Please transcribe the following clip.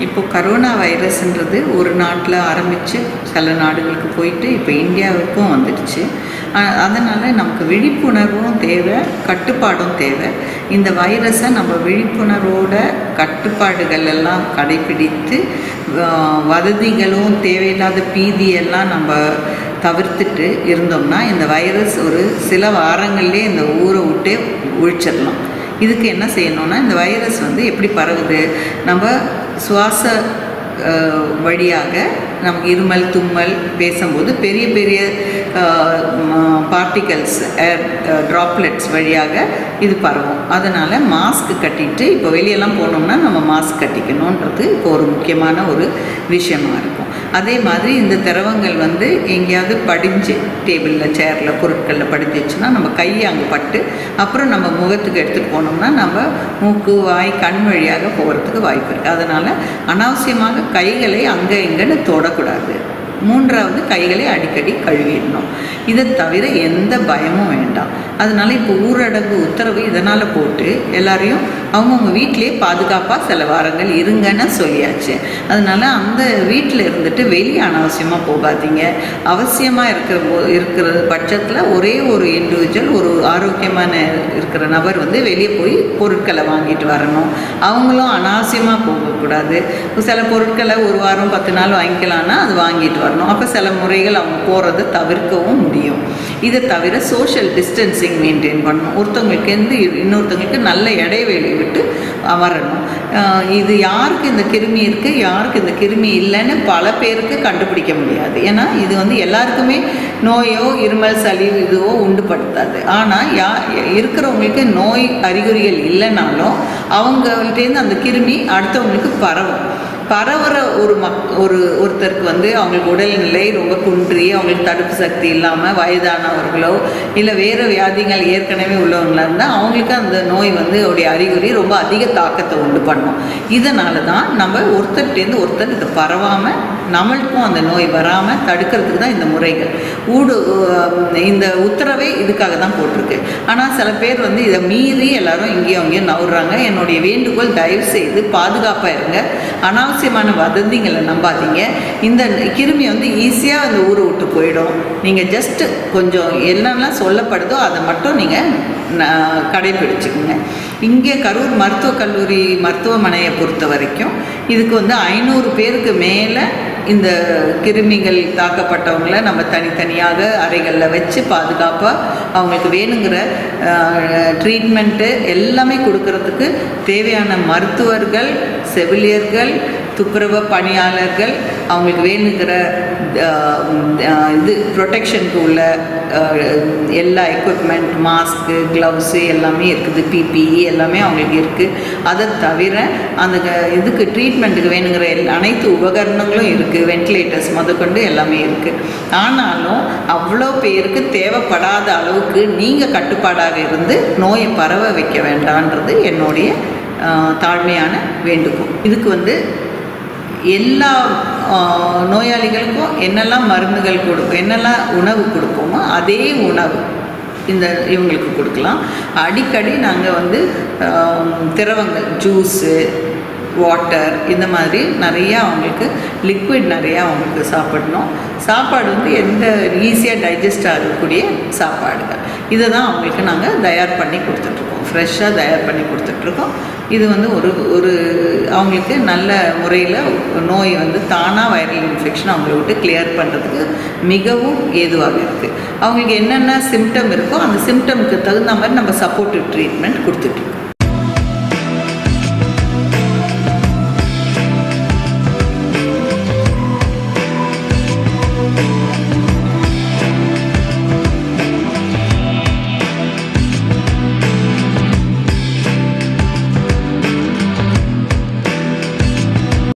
இப்போ கரோனா வைரஸ்ன்றது ஒரு நாட்டில் ஆரம்பித்து சில நாடுகளுக்கு போயிட்டு இப்போ இந்தியாவுக்கும் வந்துடுச்சு. அதனால் நமக்கு விழிப்புணர்வும் தேவை கட்டுப்பாடும் தேவை. இந்த வைரஸை நம்ம விழிப்புணர்வோட கட்டுப்பாடுகள் எல்லாம் கடைபிடித்து ஆஹ், வதந்திகளும் தேவையில்லாத பீதியெல்லாம் நம்ம தவிர்த்துட்டு இருந்தோம்னா இந்த வைரஸ் ஒரு சில வாரங்கள்லேயே இந்த ஊரை விட்டே ஒழிச்சிடலாம். இதுக்கு என்ன செய்யணும்னா இந்த வைரஸ் வந்து எப்படி பரவுது? நம்ம சுவாச வழியாக நமக்கு இருமல் தும்மல் பேசும்போது பெரிய பெரிய பார்ட்டிகல்ஸ் ஏர் ட்ராப்லெட்ஸ் வழியாக இது பரவும். அதனால் மாஸ்க் கட்டிட்டு இப்போ வெளியெல்லாம் போனோம்னா நம்ம மாஸ்க் கட்டிக்கணுன்றது இப்போ ஒரு முக்கியமான ஒரு விஷயமாக இருக்கும். அதே மாதிரி இந்த திரவங்கள் வந்து எங்கேயாவது படிஞ்சு டேபிளில் சேரில் பொருட்களில் படிஞ்சிச்சுன்னா நம்ம கை அங்கே பட்டு அப்புறம் நம்ம முகத்துக்கு எடுத்துகிட்டு போனோம்னா நம்ம மூக்கு வாய் கண் வழியாக போகிறதுக்கு வாய்ப்பு இருக்குது அதனால் அனாவசியமாக கைகளை அங்கே இங்கேன்னு தொடக்கூடாது. மூன்றாவது கைகளை அடிக்கடி கழுவிடணும். இதை தவிர எந்த பயமும் வேண்டாம். அதனால் இப்போ ஊரடங்கு உத்தரவு இதனால் போட்டு எல்லாரையும் அவங்கவுங்க வீட்டிலேயே பாதுகாப்பாக சில வாரங்கள் இருங்கன்னு சொல்லியாச்சு. அதனால் அந்த வீட்டில் இருந்துட்டு வெளியே அனாவசியமாக போகாதீங்க. அவசியமாக இருக்கிற போ இருக்கிற பட்சத்தில் ஒரே ஒரு இண்டிவிஜுவல் ஒரு ஆரோக்கியமான இருக்கிற நபர் வந்து வெளியே போய் பொருட்களை வாங்கிட்டு வரணும். அவங்களும் அனாவசியமாக போகக்கூடாது. சில பொருட்களை ஒரு வாரம் பத்து நாள் வாங்கிக்கலான்னா அது வாங்கிட்டு வரணும். அப்போ சில முறைகள் அவங்க போகிறத தவிர்க்கவும் முடியும். இதை தவிர சோஷியல் டிஸ்டன்சிங் மெயின்டைன் பண்ணணும். ஒருத்தவங்களுக்கு இருந்து இன்னொருத்தவங்களுக்கு நல்ல இடைவெளி விட்டு வரணும் இது யாருக்கு இந்த கிருமி இருக்குது யாருக்கு இந்த கிருமி இல்லைன்னு பல பேருக்கு கண்டுபிடிக்க முடியாது. ஏன்னா இது வந்து எல்லாருக்குமே நோயோ இருமல் சளி இதுவோ உண்டுபடுத்தாது ஆனால் யா இருக்கிறவங்களுக்கு நோய் அறிகுறிகள் இல்லைனாலும் அவங்கள்ட்டேருந்து அந்த கிருமி அடுத்தவங்களுக்கு பரவும். பரவுற ஒரு மக் ஒரு ஒருத்தருக்கு வந்து அவங்களுக்கு உடல்நிலை ரொம்ப குன்றி அவங்களுக்கு தடுப்பு சக்தி இல்லாமல் வயதானவர்களோ இல்லை வேறு வியாதிகள் ஏற்கனவே உள்ளவங்களாக இருந்தால் அவங்களுக்கு அந்த நோய் வந்து அவருடைய அறிகுறி ரொம்ப அதிக தாக்கத்தை உண்டு பண்ணும். இதனால தான் நம்ம ஒருத்தர்கிட்டேருந்து ஒருத்தர் இதை பரவாமல் நம்மளுக்கும் அந்த நோய் வராமல் தடுக்கிறதுக்கு தான் இந்த முறைகள். ஊடு இந்த உத்தரவே இதுக்காக தான் போட்டிருக்கு. ஆனால் சில பேர் வந்து இதை மீறி எல்லாரும் இங்கேயும் அங்கேயும் நவுறாங்க. என்னுடைய வேண்டுகோள் தயவு செய்து பாதுகாப்பாக இருங்க. அனாவசியமான வதந்திங்களை நம்பாதீங்க. இந்த கிருமி வந்து ஈஸியாக அந்த ஊரை விட்டு போயிடும். நீங்கள் ஜஸ்ட்டு கொஞ்சம் என்னென்னலாம் சொல்லப்படுதோ அதை மட்டும் நீங்கள் கடைபிடிச்சுக்குங்க இங்கே கரூர் மருத்துவக் கல்லூரி மருத்துவமனையை பொறுத்த வரைக்கும் இதுக்கு வந்து ஐநூறு பேருக்கு மேலே இந்த கிருமிகள் தாக்கப்பட்டவங்கள நம்ம தனித்தனியாக அறைகளில் வச்சு பாதுகாப்பாக அவங்களுக்கு வேணுங்கிற ட்ரீட்மெண்ட்டு எல்லாமே கொடுக்கறதுக்கு தேவையான மருத்துவர்கள் செவிலியர்கள் துப்புரவு பணியாளர்கள் அவங்களுக்கு வேணுங்கிற இது ப்ரொடெக்ஷனுக்கு உள்ள எல்லா எக்யூப்மெண்ட் மாஸ்க்கு க்ளவுஸு எல்லாமே இருக்குது. பிபிஇ எல்லாமே அவங்களுக்கு இருக்குது அதை தவிர அந்த க- இதுக்கு ட்ரீட்மெண்ட்டுக்கு வேணுங்கிற எல் அனைத்து உபகரணங்களும் இருக்குது வென்டிலேட்டர்ஸ் முதற்கொண்டு எல்லாமே இருக்குது ஆனாலும் அவ்வளோ பேருக்கு தேவைப்படாத அளவுக்கு நீங்கள் கட்டுப்பாடாக இருந்து நோயை பரவ வைக்க வேண்டான்றது என்னுடைய தாழ்மையான வேண்டுகோள். இதுக்கு வந்து எல்லா நோயாளிகளுக்கும் என்னெல்லாம் மருந்துகள் கொடுக்கும் என்னெல்லாம் உணவு கொடுப்போமோ அதே உணவு இந்த இவங்களுக்கு கொடுக்கலாம். அடிக்கடி நாங்கள் வந்து திரவங்கள் ஜூஸு வாட்டர் இந்த மாதிரி நிறையா அவங்களுக்கு லிக்விட் நிறையா அவங்களுக்கு சாப்பிடணும். சாப்பாடு வந்து எந்த ஈஸியாக டைஜஸ்ட் ஆகக்கூடிய சாப்பாடுகள். இதை தான் அவங்களுக்கு நாங்கள் தயார் பண்ணி கொடுத்துட்ருக்கோம். ஃப்ரெஷ்ஷாக தயார் பண்ணி கொடுத்துட்ருக்கோம். இது வந்து ஒரு ஒரு அவங்களுக்கு நல்ல முறையில் நோய் வந்து தானாக வைரல் இன்ஃபெக்ஷன் அவங்கள விட்டு கிளியர் பண்ணுறதுக்கு மிகவும் ஏதுவாக இருக்குது அவங்களுக்கு என்னென்ன சிம்டம் இருக்கோ அந்த சிம்டம்க்கு தகுந்த மாதிரி நம்ம சப்போர்ட்டிவ் ட்ரீட்மெண்ட் கொடுத்துட்ருக்கோம்.